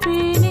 peace.